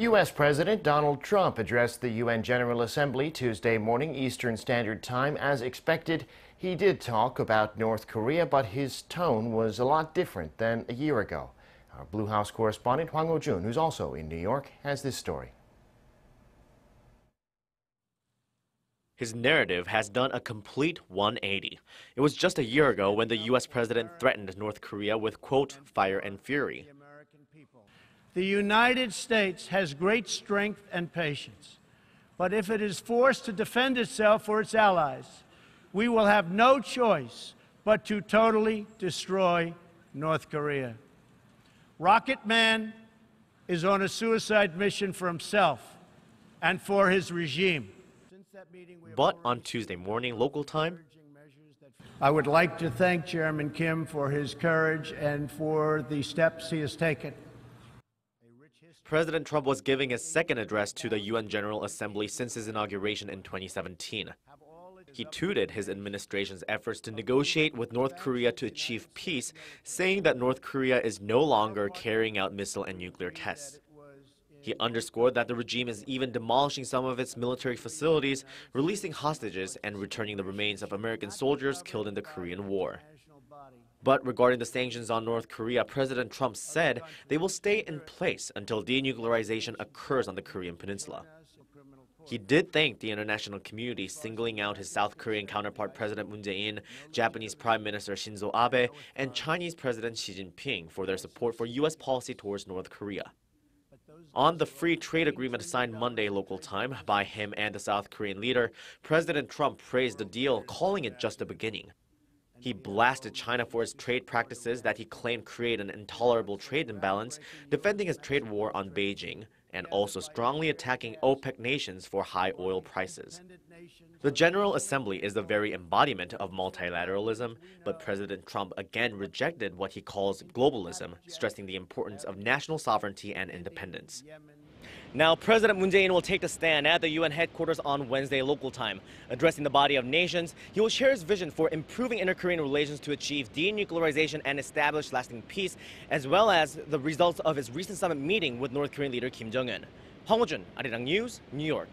U.S. President Donald Trump addressed the UN General Assembly Tuesday morning Eastern Standard Time. As expected, he did talk about North Korea, but his tone was a lot different than a year ago. Our Blue House correspondent Hwang Ho-jun, who's also in New York, has this story. His narrative has done a complete 180. It was just a year ago when the U.S. president threatened North Korea with, quote, fire and fury. The United States has great strength and patience. But if it is forced to defend itself or its allies, we will have no choice but to totally destroy North Korea. Rocket Man is on a suicide mission for himself and for his regime. But on Tuesday morning, local time, I would like to thank Chairman Kim for his courage and for the steps he has taken. President Trump was giving his second address to the UN General Assembly since his inauguration in 2017. He tooted his administration's efforts to negotiate with North Korea to achieve peace, saying that North Korea is no longer carrying out missile and nuclear tests. He underscored that the regime is even demolishing some of its military facilities, releasing hostages, and returning the remains of American soldiers killed in the Korean War. But regarding the sanctions on North Korea, President Trump said they will stay in place until denuclearization occurs on the Korean peninsula. He did thank the international community, singling out his South Korean counterpart President Moon Jae-in, Japanese Prime Minister Shinzo Abe, and Chinese President Xi Jinping for their support for U.S. policy towards North Korea. On the free trade agreement signed Monday local time by him and the South Korean leader, President Trump praised the deal, calling it just the beginning. He blasted China for its trade practices that he claimed create an intolerable trade imbalance, defending his trade war on Beijing, and also strongly attacking OPEC nations for high oil prices. The General Assembly is the very embodiment of multilateralism, but President Trump again rejected what he calls globalism, stressing the importance of national sovereignty and independence. Now, President Moon Jae-in will take the stand at the UN headquarters on Wednesday local time. Addressing the body of nations, he will share his vision for improving inter-Korean relations to achieve denuclearization and establish lasting peace, as well as the results of his recent summit meeting with North Korean leader Kim Jong-un. Hwang Ho-jun, Arirang News, New York.